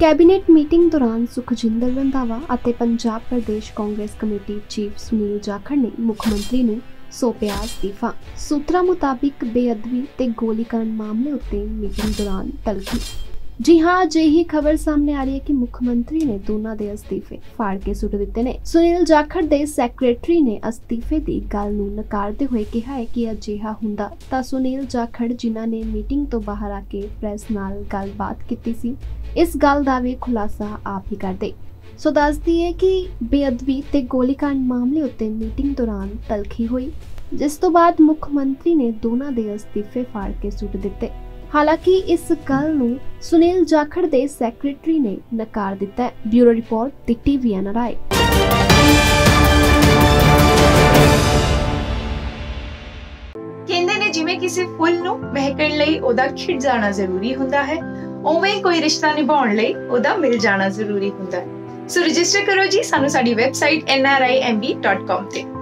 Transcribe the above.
Cabinet meeting ਦੌਰਾਨ ਸੁਖਜਿੰਦਰ ਰੰਧਾਵਾ ਅਤੇ Punjab Pradesh Congress committee chief Sunil Jakhar ਨੇ ਮੁੱਖ ਮੰਤਰੀ ਨੂੰ ਸੌਂਪਿਆ ਅਸਤੀਫਾ। ਸੂਤਰਾਂ ਮੁਤਾਬਿਕ ਬੇਅਦਬੀ ਤੇ ਗੋਲੀकांड ਮਾਮਲੇ ਉੱਤੇ ਮੀਟਿੰਗ ਦੌਰਾਨ ਤਲਖੀ ਜੀ ਹਾਂ, ਅਜਿਹੀ ਖਬਰ ਸਾਹਮਣੇ ਆ ਰਹੀ ਹੈ ਕਿ ਮੁੱਖ ਮੰਤਰੀ ਨੇ ਦੋਨਾਂ ਦੇ ਅਸਤੀਫੇ ਫਾੜ ਕੇ ਸੁੱਟ ਦਿੱਤੇ ਨੇ। ਸੁਨੀਲ ਜਾਖੜ ਦੇ ਸੈਕਟਰੀ ਨੇ ਅਸਤੀਫੇ ਦੀ ਗੱਲ ਨੂੰ ਨਕਾਰਦੇ ਹੋਏ ਕਿਹਾ ਹੈ ਕਿ ਅਜਿਹਾ ਹੁੰਦਾ ਤਾਂ ਸੁਨੀਲ ਜਾਖੜ, ਜਿਨ੍ਹਾਂ ਨੇ ਮੀਟਿੰਗ ਤੋਂ ਬਾਹਰ ਆ ਕੇ ਪ੍ਰੈਸ ਨਾਲ ਗੱਲਬਾਤ ਕੀਤੀ ਸੀ, ਇਸ ਗੱਲ ਦਾ ਵੀ ਖੁਲਾਸਾ ਆਪ ਹੀ ਕਰਦੇ। ਸੋ ਦੱਸਦੀ ਹੈ ਕਿ ਬੇਅਦਬੀ ਤੇ ਗੋਲੀकांड ਮਾਮਲੇ ਉੱਤੇ ਮੀਟਿੰਗ ਦੌਰਾਨ ਤਲਖੀ ਹੋਈ, ਜਿਸ ਤੋਂ ਬਾਅਦ ਮੁੱਖ ਮੰਤਰੀ ਨੇ ਦੋਨਾਂ ਦੇ ਅਸਤੀਫੇ ਫਾੜ ਕੇ ਸੁੱਟ ਦਿੱਤੇ। ਹਾਲਾਂਕਿ ਇਸ ਗੱਲ ਨੂੰ ਸੁਨੀਲ ਜਾਖੜ ਦੇ ਸੈਕਟਰੀ ਨੇ ਨਕਾਰ ਦਿੱਤਾ ਹੈ। ਬਿਊਰੋ ਰਿਪੋਰਟ ਦੀ ਟੀਵੀ ਐਨਆਰਆਈ ਜਿਵੇਂ ਕਿਸੇ ਫੁੱਲ ਨੂੰ ਮਹਿਕਣ ਲਈ ਉਹਦਾ ਖਿੜ ਜਾਣਾ ਜ਼ਰੂਰੀ ਹੁੰਦਾ ਹੈ, ਉਵੇਂ ਹੀ ਕੋਈ ਰਿਸ਼ਤਾ ਨਿਭਾਉਣ ਲਈ ਉਹਦਾ ਮਿਲ ਜਾਣਾ ਜ਼ਰੂਰੀ ਹੁੰਦਾ ਹੈ। ਸੋ ਰਜਿਸਟਰ ਕਰੋ ਜੀ ਸਾਨੂੰ ਸਾਡੀ ਵੈਬਸਾਈਟ nrimb.com ਤੇ।